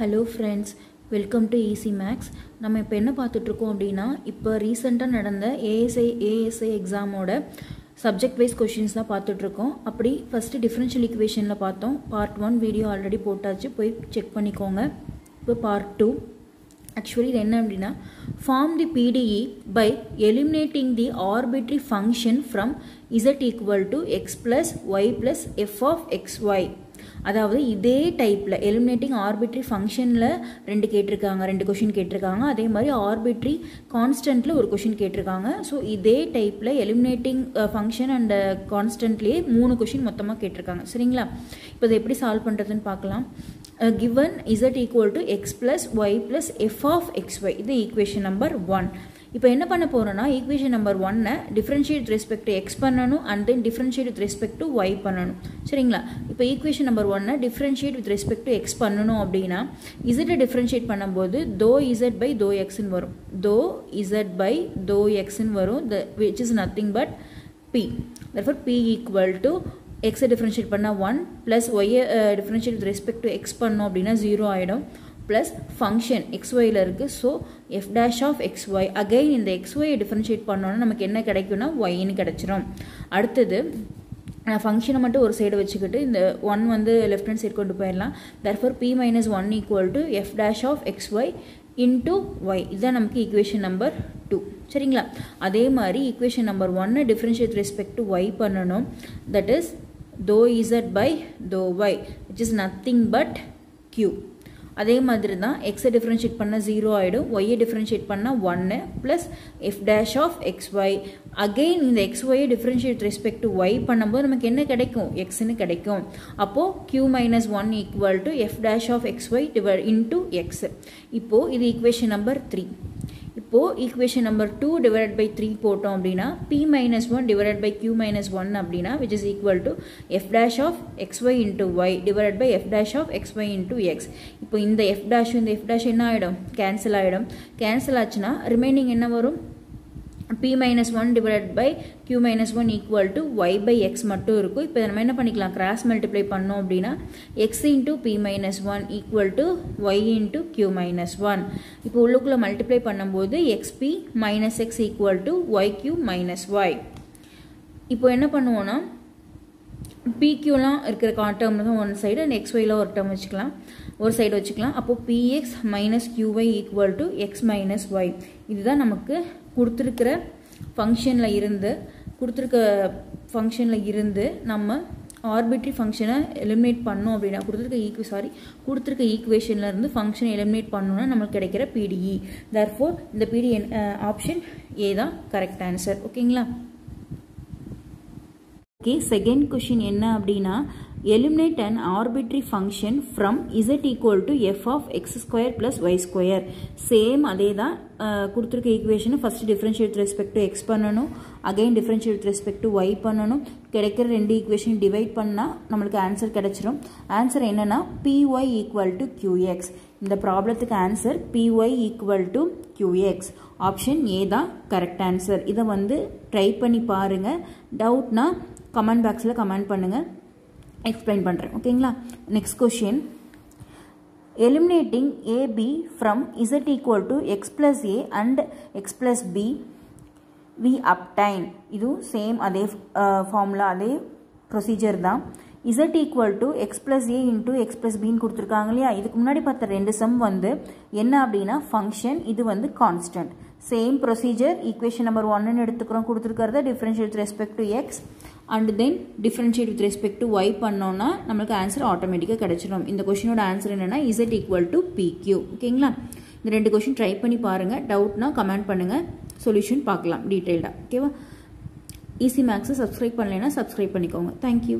Hello friends welcome to easy maths நம்ம இப்போ என்ன பார்த்துட்ருக்கோம் அப்படின்னா இப்போ ரீசெண்டாக நடந்த ஏஎஸ்ஐ ஏஎஸ்ஐ எக்ஸாமோட சப்ஜெக்ட் வைஸ் கொஷின்ஸ் தான் பார்த்துட்ருக்கோம். அப்படி ஃபஸ்ட்டு டிஃப்ரென்ஷியல் ஈக்குவேஷனில் பார்த்தோம். பார்ட் ஒன் வீடியோ ஆல்ரெடி போட்டாச்சு. போய் செக் பண்ணிக்கோங்க. இப்போ பார்ட் டூ ஆக்சுவலி இது என்ன அப்படின்னா form the PDE by eliminating the arbitrary function from z equal to x plus y plus f of x y அதாவது இதே டைப்பில் எலிமினேட்டிங் ஆர்பிட்ரி ஃபங்க்ஷனில் ரெண்டு கேட்டிருக்காங்க ரெண்டு கொஷின் கேட்டிருக்காங்க. அதே மாதிரி ஆர்பிட்ரி கான்ஸ்டன்ட்டில் ஒரு கொஷின் கேட்டிருக்காங்க. ஸோ இதே டைப்பில் எலிமினேட்டிங் ஃபங்க்ஷன் அண்ட் கான்ஸ்டன்ட்லேயே மூணு கொஷின் மொத்தமாக கேட்டிருக்காங்க. சரிங்களா? இப்போ இதை எப்படி சால்வ் பண்ணுறதுன்னு பார்க்கலாம். Given z equal to x plus y plus f of x y இது ஈக்குவேஷன் நம்பர் ஒன் இப்போ என்ன பண்ண போகிறோன்னா ஈக்குவேஷன் நம்பர் ஒன்னை டிஃப்ரென்ஷியேட் ரெஸ்பெக்ட் எக்ஸ் பண்ணணும் and then differentiate with respect to y பண்ணணும். சரிங்களா? இப்போ ஈக்குவேஷன் நம்பர் ஒன்னை differentiate with respect to x பண்ணணும் அப்படின்னா இசட்டை டிஃப்ரென்ஷியேட் பண்ணும்போது தோ இசட் பை தோ எக்ஸ்ன்னு வரும். தோ இசட் பை தோ எக்ஸ்ன்னு வரும். த which is nothing but p therefore p equal to எக்ஸை டிஃப்ரென்ஷியேட் பண்ணால் ஒன் ப்ளஸ் ஒய்யை differentiate with respect to x பண்ணோம் அப்படின்னா ஜீரோ ஆகிடும் ப்ளஸ் ஃபங்க்ஷன் எக்ஸ்ஒயில் இருக்குது so f dash of x y again இந்த எக்ஸ்ஒயை டிஃப்ரென்ஷியேட் பண்ணோன்னா நமக்கு என்ன கிடைக்கும்னா ஒய்ன்னு கிடச்சிரும். அடுத்தது ஃபங்க்ஷனை மட்டும் ஒரு சைடு வச்சுக்கிட்டு இந்த ஒன் வந்து லெஃப்ட் ஹேண்ட் சைடு கொண்டு போயிடலாம். Therefore p minus one equal to f dash of x y into y இதுதான் நமக்கு ஈக்குவேஷன் நம்பர் டூ சரிங்களா? அதே மாதிரி ஈக்குவேஷன் நம்பர் ஒன்னை டிஃப்ரென்ஷியேட் ரெஸ்பெக்ட் டு ஒய் பண்ணணும். தட் இஸ் தோ இசட் பை தோ y which is nothing but q அதே மாதிரி தான் எக்ஸை டிஃப்ரென்ஷியேட் பண்ணால் ஜீரோ ஆகிடும் ஒய்யை டிஃப்ரென்ஷியேட் பண்ணால் ஒன்று plus f dash of x y again இந்த எக்ஸ் ஒய்யை டிஃப்ரென்ஷியேட் ரெஸ்பெக்ட் டு ஒய் பண்ணும்போது நமக்கு என்ன கிடைக்கும்? எக்ஸ்னு கிடைக்கும். அப்போது q minus one equal to f dash of x y டிவை into X இப்போது இது ஈக்குவேஷன் நம்பர் த்ரீ இப்போது equation number two divide by three போட்டோம் அப்படின்னா p minus one divide by q minus one அப்படின்னா which is equal to f dash of x y into y divide by f dash of x y into x இப்போ இந்த F dash இந்த F dash என்ன ஆகிடும் cancel ஆகிடும் cancel ஆச்சுன்னா remaining என்ன வரும்? P minus one divide by q minus one equal to y by x மட்டும் இருக்கும். இப்போ நம்ம என்ன பண்ணிக்கலாம்? கிராஸ் மல்டிப்ளை பண்ணோம் அப்படின்னா x into p minus one equal to y into q minus one இப்போ உள்ளுக்குள்ளே மல்டிப்ளை பண்ணும்போது x p minus x equal to y q minus y இப்போ என்ன பண்ணுவோன்னா பிக்யூலாம் இருக்கிற கா டேர்மில் தான் ஒன் சைடு அண்ட் எக்ஸ் ஒயில் ஒரு டேர்ம் வச்சுக்கலாம். ஒரு சைடு வச்சுக்கலாம். அப்போது p x minus q y equal to x minus y இதுதான் நமக்கு கொடுத்துருக்கிற ஃபங்க்ஷனில் இருந்து கொடுத்துருக்க ஃபங்க்ஷனில் இருந்து நம்ம ஆர்பிட்ரி ஃபங்க்ஷனை எலிமினேட் பண்ணோம் அப்படின்னா கொடுத்துருக்க ஈக்வ சாரி கொடுத்துருக்க ஈக்குவேஷன்லேருந்து ஃபங்க்ஷனை எலிமினேட் பண்ணோன்னா நம்மளுக்கு கிடைக்கிற பிடிஇ தர்ஃபோர் இந்த பிடி ஆப்ஷன் ஏ தான் கரெக்ட் ஆன்சர் ஓகேங்களா ஓகே செகண்ட் கொஷின் என்ன அப்படின்னா eliminate an arbitrary arbitrary function from equal equal to f of x square plus square. Square same அதே தான் first ஈக்குவேஷனை with respect to x x பண்ணணும் again with respect to y பண்ணணும். கிடைக்கிற ரெண்டு equation divide பண்ணால் நம்மளுக்கு ஆன்சர் கிடைச்சிரும். ஆன்சர் என்னனா பிஒய் ஈக்குவல் டு கியூஎக்ஸ் இந்த ப்ராப்ளத்துக்கு answer p y equal to qx. Option A தான் கரெக்ட் ஆன்சர் இதை வந்து ட்ரை பண்ணி பாருங்கள் டவுட்னா கமெண்ட் பாக்ஸில் கமெண்ட் பண்ணுங்கள் எக்ஸ்பிளைன் பண்ணுறேன் ஓகேங்களா next question eliminating a b from z equal to x plus a and x plus b we obtain இதுவும் சேம் அதே uh, ஃபார்முலா அதே ப்ரொசீஜர் தான். Z equal to x plus a into x plus பின்னு கொடுத்துருக்காங்க இல்லையா? இதுக்கு முன்னாடி பார்த்த ரெண்டு சம் வந்து என்ன அப்படின்னா ஃபங்க்ஷன் இது வந்து constant same procedure equation number ஒன்னு எடுத்துக்கிறோம். கொடுத்துருக்கிறத differential respect to X and then differentiate with respect to Y பண்ணோன்னா நம்மளுக்கு ஆன்சர் ஆட்டோமேட்டிக்காக கிடச்சிடும். இந்த கொஷினோட ஆன்சர் என்னென்னா இசட் ஈக்குவல் டு பிக்யூ ஓகேங்களா? இந்த ரெண்டு கொஷின் ட்ரை பண்ணி பாருங்கள் டவுட்னா கமெண்ட் பண்ணுங்கள் சொல்யூஷன் பார்க்கலாம் டீட்டெயில்டாக ஓகேவா ஈஸி மேக்ஸை சப்ஸ்கிரைப் பண்ணலைன்னா சப்ஸ்கிரைப் பண்ணிக்கோங்க. தேங்க்யூ